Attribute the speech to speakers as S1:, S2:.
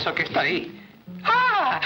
S1: eso que está ahí. ¡Ah!